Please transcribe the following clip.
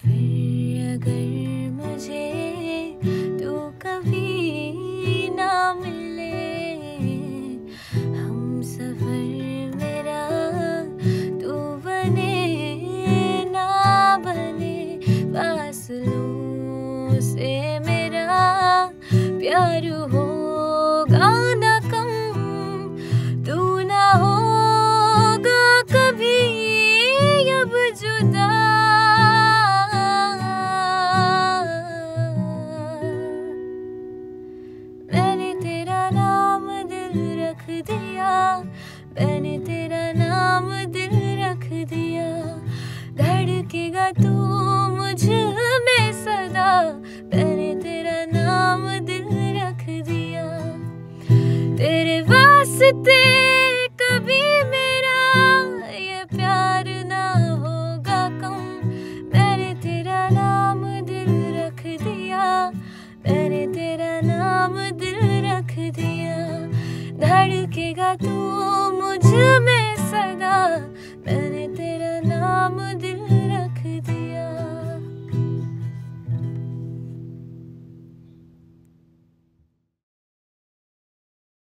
फिर अगर मुझे तू कभी ना मिले। हम सफ़र मेरा तू बने ना बने। फासलों से मेरा प्यार होगा ना कम। तू ना होगा कभी, अब जुदा दिया, मैंने तेरा नाम दिल रख दिया। धड़केगा तू मुझमें सदा, मैंने तेरा नाम दिल रख दिया। तेरे वास्ते कभी मेरा なるけがどうもじめさがめれてらなむで